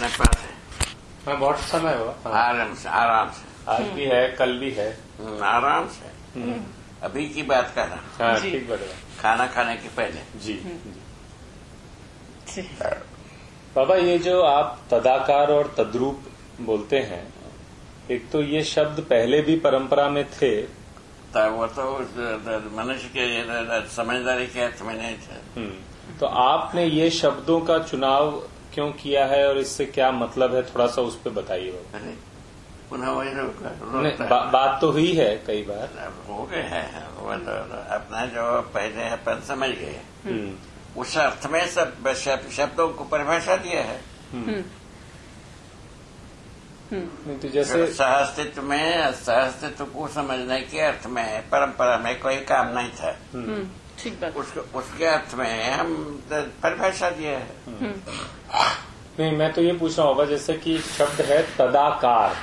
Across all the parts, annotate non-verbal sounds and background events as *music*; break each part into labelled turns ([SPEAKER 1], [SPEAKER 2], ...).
[SPEAKER 1] अपने पास है।
[SPEAKER 2] हाँ बहुत समय हुआ। हाँ,
[SPEAKER 1] आराम से आराम से।
[SPEAKER 2] आज भी है कल भी है।
[SPEAKER 1] हम्म, आराम से। अभी की बात कर रहा हूँ।
[SPEAKER 2] हाँ ठीक बता
[SPEAKER 1] खाना खाने के पहले।
[SPEAKER 2] जी जी। बाबा ये जो आप तदाकार और तद्रूप बोलते हैं एक तो ये शब्द पहले भी परंपरा में थे।
[SPEAKER 1] वो तो मनुष्य के समझदारी के अर्थ में नहीं था।
[SPEAKER 2] हम्म, तो आपने ये शब्दों का चुनाव क्यों किया है और इससे क्या मतलब है थोड़ा सा उस पर बताइए।
[SPEAKER 1] पुनः वही
[SPEAKER 2] बा, बात तो हुई है कई बार।
[SPEAKER 1] अब हो गए हैं तो अपना जो पहले अपन समझ गए।
[SPEAKER 2] हम्म,
[SPEAKER 1] उस अर्थ में सब शब्दों को परिभाषा दिया है।
[SPEAKER 2] नहीं तो जैसे
[SPEAKER 1] सहअस्तित्व में सहअस्तित्व को समझने के अर्थ में परंपरा में कोई काम नहीं था।
[SPEAKER 3] हम्म, ठीक बात।
[SPEAKER 1] उसको उसके अर्थ में हम परिभाषा दिया है।
[SPEAKER 2] नहीं मैं तो ये पूछ रहा होगा जैसे कि शब्द है तदाकार।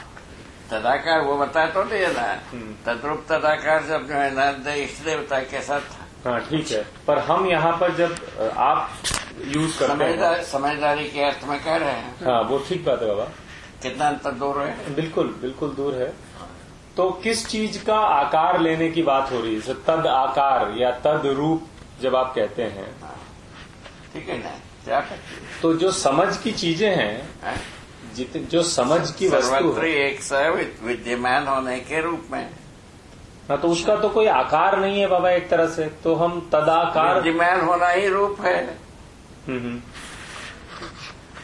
[SPEAKER 1] तदाकार वो बताया तो दिया ना? तद्रूप तदाकार जब जो है ना इष्ट देवता के साथ। था
[SPEAKER 2] हाँ ठीक है। पर हम यहाँ पर जब आप यूज़ करते हैं।
[SPEAKER 1] समझदारी के अर्थ में कह रहे हैं।
[SPEAKER 2] हाँ वो ठीक बात है बाबा।
[SPEAKER 1] कितना अंतर दूर है?
[SPEAKER 2] बिल्कुल बिल्कुल दूर है। तो किस चीज़ का आकार लेने की बात हो रही है? तद आकार या तद रूप जब आप कहते हैं।
[SPEAKER 1] ठीक है ना? क्या
[SPEAKER 2] तो जो समझ की चीज़ें हैं
[SPEAKER 1] हैं?
[SPEAKER 2] जित जो समझ की वस्तु है।
[SPEAKER 1] एक विद्यमान होने के रूप में।
[SPEAKER 2] हाँ तो उसका तो कोई आकार नहीं है बाबा एक तरह से। तो हम तदाकार
[SPEAKER 1] विद्यमान होना ही रूप है।
[SPEAKER 2] हम्म, हम्म,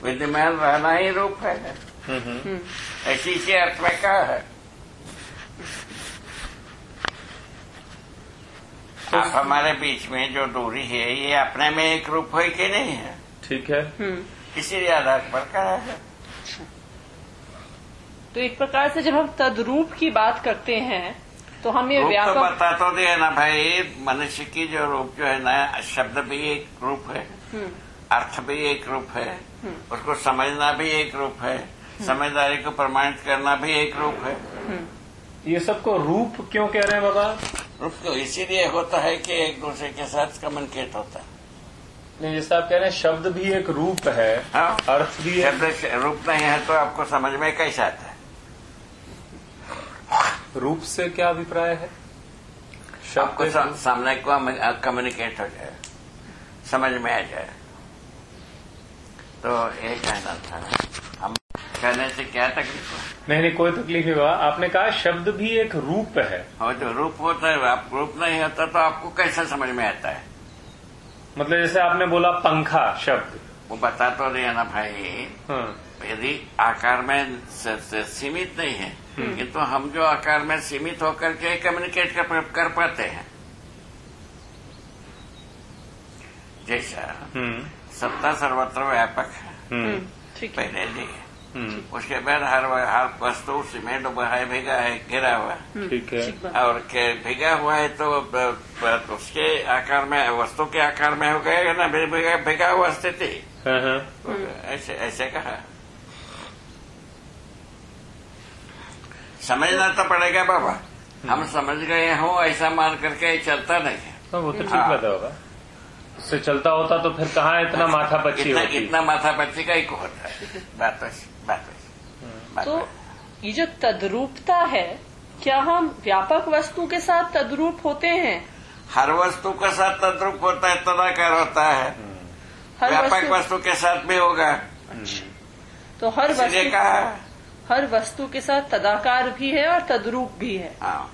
[SPEAKER 1] विद्यमान रहना ही रूप है।
[SPEAKER 2] हम्म, हम्म।
[SPEAKER 1] ऐसी के अर्थ में क्या है। आप हमारे बीच में जो दूरी है ये अपने में एक रूप है कि नहीं है?
[SPEAKER 2] ठीक है।
[SPEAKER 3] हम्म।
[SPEAKER 1] इसी आधार पर कहा है।
[SPEAKER 3] तो एक प्रकार से जब हम तद्रूप की बात करते हैं तो हम ये
[SPEAKER 1] रूप तो
[SPEAKER 3] व्यापक
[SPEAKER 1] बता तो दिया ना भाई मनुष्य की जो रूप जो है ना शब्द भी एक रूप है
[SPEAKER 3] हम्म,
[SPEAKER 1] अर्थ भी एक रूप है उसको समझना भी एक रूप है समझदारी को प्रमाणित करना भी एक रूप है।
[SPEAKER 2] ये सबको रूप क्यों कह रहे हैं बाबा?
[SPEAKER 1] रूप *laughs* तो इसीलिए होता है कि एक दूसरे के साथ कम्युनिकेट होता है।
[SPEAKER 2] नहीं जैसे आप कह रहे हैं शब्द भी एक रूप है
[SPEAKER 1] हाँ।
[SPEAKER 2] अर्थ भी है।
[SPEAKER 1] शब्द रूप नहीं है तो आपको समझ में कैसा आता है?
[SPEAKER 2] रूप से क्या अभिप्राय है?
[SPEAKER 1] आपको
[SPEAKER 2] शब्द
[SPEAKER 1] सा- सामने को कम्युनिकेट हो जाए। समझ में आ जाए। तो ये कहना था। कहने से क्या तकलीफ़ है
[SPEAKER 2] नहीं नहीं कोई तकलीफ़ नहीं हुआ। आपने कहा शब्द भी एक रूप है।
[SPEAKER 1] और जो रूप होता है आप रूप नहीं होता तो आपको कैसे समझ में आता है?
[SPEAKER 2] मतलब जैसे आपने बोला पंखा शब्द।
[SPEAKER 1] वो बता तो रहे ना भाई।
[SPEAKER 2] हाँ।
[SPEAKER 1] यदि आकार में स- स- सीमित नहीं है किंतु हम जो आकार में सीमित होकर के कम्युनिकेट कर, कर पाते हैं। जैसा
[SPEAKER 2] हम्म।
[SPEAKER 1] सत्ता सर्वत्र व्यापक है।
[SPEAKER 2] हम्म।
[SPEAKER 3] ठीक है।
[SPEAKER 1] पहले जी
[SPEAKER 2] हम्म
[SPEAKER 1] उसके बाद हर हर वस्तु सीमेंट है भिगा है घिरा हुआ।
[SPEAKER 2] ठीक है।
[SPEAKER 1] और के भिगा हुआ है तो उसके आकार में वस्तु के आकार में हो गएगा ना भिगा भिगा हुआ स्थिति?
[SPEAKER 2] हाँ हाँ।
[SPEAKER 1] ऐसे ऐसे कहा। समझना तो पड़ेगा बाबा। हम समझ गए हो ऐसा मान करके चलता नहीं है।
[SPEAKER 2] हाँ, वो तो ठीक
[SPEAKER 1] हाँ।
[SPEAKER 2] उससे चलता होता तो फिर कहाँ इतना माथा पच्ची
[SPEAKER 1] इतना
[SPEAKER 2] होती?
[SPEAKER 1] इतना माथा पच्ची का ही को होता है बात वैसी बात वैसी
[SPEAKER 3] तो ये जो तद्रूपता है क्या हम व्यापक वस्तु के साथ तद्रूप होते हैं?
[SPEAKER 1] हर वस्तु के साथ तद्रूप होता है तदाकार होता है।
[SPEAKER 3] हर
[SPEAKER 1] व्यापक
[SPEAKER 3] वस्तु
[SPEAKER 1] के साथ भी होगा।
[SPEAKER 3] तो हर वस्तु हर वस्तु के साथ तदाकार भी है और तद्रूप भी है।
[SPEAKER 1] हाँ।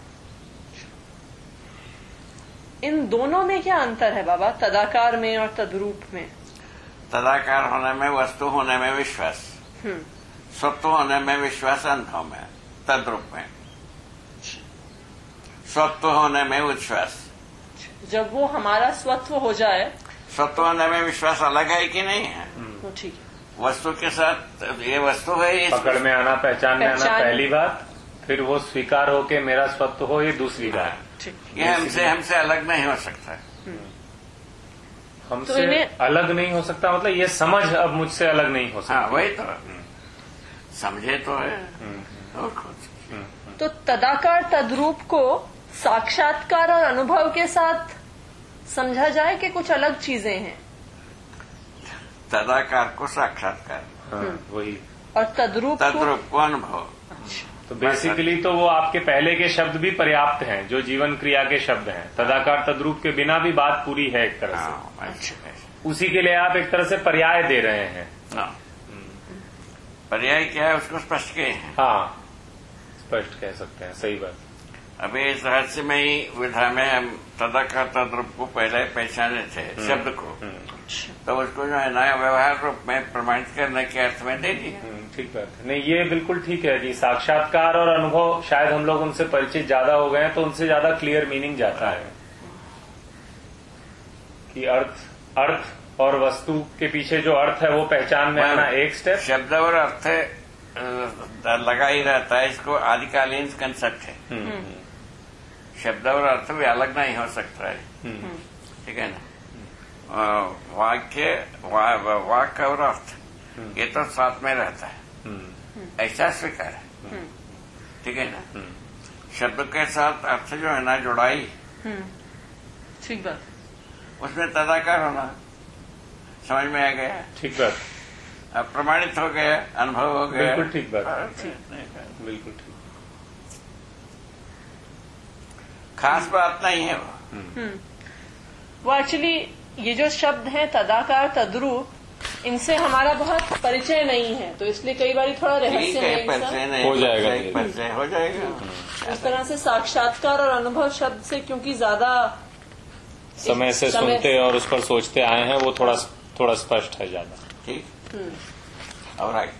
[SPEAKER 3] इन दोनों में क्या अंतर है बाबा? तदाकार में और तद्रूप में।
[SPEAKER 1] तदाकार होने में वस्तु होने में विश्वास। स्वत्व होने में विश्वास अंधों में तद्रूप में। स्वत्व होने में विश्वास
[SPEAKER 3] जब वो हमारा स्वत्व हो जाए।
[SPEAKER 1] स्वत्व होने में विश्वास अलग है कि नहीं है?
[SPEAKER 3] तो ठीक है।
[SPEAKER 1] वस्तु के साथ ये वस्तु है इस
[SPEAKER 2] पकड़ में आना पहचान में आना पहली बात फिर वो स्वीकार हो के मेरा स्वत्व हो ये दूसरी बात।
[SPEAKER 3] ठीक।
[SPEAKER 1] ये हमसे हमसे अलग नहीं हो सकता।
[SPEAKER 2] हमसे
[SPEAKER 3] तो
[SPEAKER 2] अलग नहीं हो सकता मतलब ये समझ अब मुझसे अलग नहीं हो
[SPEAKER 1] हाँ
[SPEAKER 2] सकती।
[SPEAKER 1] वही तो। समझे तो है। और कुछ
[SPEAKER 3] तो तदाकार तद्रूप को साक्षात्कार और अनुभव के साथ समझा जाए कि कुछ अलग चीज़ें हैं?
[SPEAKER 1] तदाकार को साक्षात्कार।
[SPEAKER 2] हाँ वही।
[SPEAKER 3] और तद्रूप को
[SPEAKER 1] तद्रूप को अनुभव।
[SPEAKER 2] तो बेसिकली तो वो आपके पहले के शब्द भी पर्याप्त हैं जो जीवन क्रिया के शब्द हैं। तदाकार तद्रूप के बिना भी बात पूरी है एक तरह से।
[SPEAKER 1] ऐसे
[SPEAKER 2] उसी के लिए आप एक तरह से पर्याय दे रहे हैं।
[SPEAKER 1] हाँ। पर्याय क्या है उसको स्पष्ट किए हैं
[SPEAKER 2] हाँ स्पष्ट कह सकते हैं सही बात।
[SPEAKER 1] अभी इस रहस्यमयी विधा में हम तदाकार तद्रूप को पहले पहचाने थे शब्द को। तो उसको जो है नया व्यवहार रूप में प्रमाणित करने के अर्थ में दे दिया।
[SPEAKER 2] हम्म, ठीक बात है। नहीं ये बिल्कुल ठीक है जी। साक्षात्कार और अनुभव शायद हम लोग उनसे परिचित ज़्यादा हो गए हैं तो उनसे ज़्यादा क्लियर मीनिंग जाता है। कि अर्थ अर्थ और वस्तु के पीछे जो अर्थ है वो पहचान में आना एक स्टेप
[SPEAKER 1] शब्द और अर्थ लगा ही रहता है इसको आदिकालीन कंसेप्ट है। शब्द और अर्थ भी अलग नहीं हो सकता है। ठीक है ना? वाक्य वा- वाक्य और अर्थ। ये तो साथ में रहता है। ऐसा स्वीकार है। ठीक है ना? शब्द के साथ अर्थ जो है ना जुड़ाई।
[SPEAKER 3] ठीक बात
[SPEAKER 1] उसमें तदाकार होना समझ में आ गया?
[SPEAKER 2] ठीक बात।
[SPEAKER 1] अब प्रमाणित हो गया अनुभव हो गया।
[SPEAKER 2] बिल्कुल ठीक बात।
[SPEAKER 1] हाँ,
[SPEAKER 2] बिल्कुल ठीक।
[SPEAKER 1] खास बात नहीं है वो।
[SPEAKER 3] वो एक्चुअली ये जो शब्द हैं तदाकार तद्रूप इनसे हमारा बहुत परिचय नहीं है। तो इसलिए कई बार थोड़ा रहस्य
[SPEAKER 1] है
[SPEAKER 3] है
[SPEAKER 2] हो जाएगा
[SPEAKER 1] हो। जाएगा।
[SPEAKER 3] इस तरह से साक्षात्कार और अनुभव शब्द से क्योंकि ज़्यादा
[SPEAKER 2] समय से
[SPEAKER 3] समय-
[SPEAKER 2] सुनते और उस पर सोचते आए हैं वो थोड़ा थोड़ा स्पष्ट है ज़्यादा।
[SPEAKER 1] ठीक। और आगे